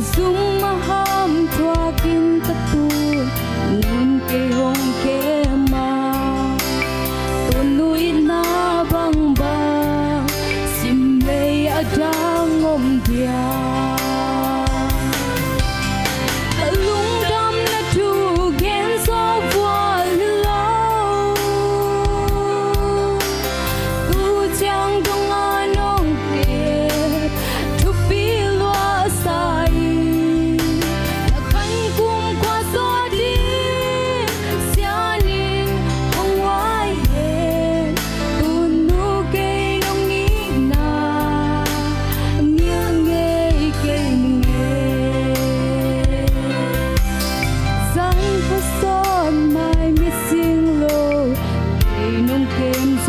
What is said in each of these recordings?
dung hôm thoa kinh ever sought my missing love. Ain't no games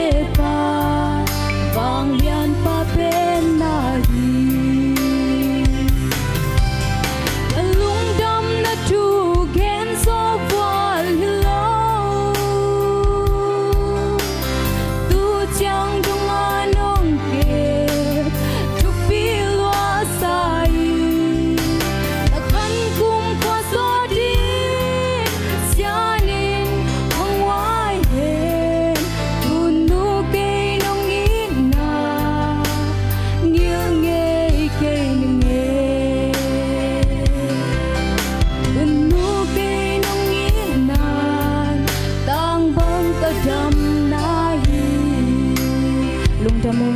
dam nahi lung tamu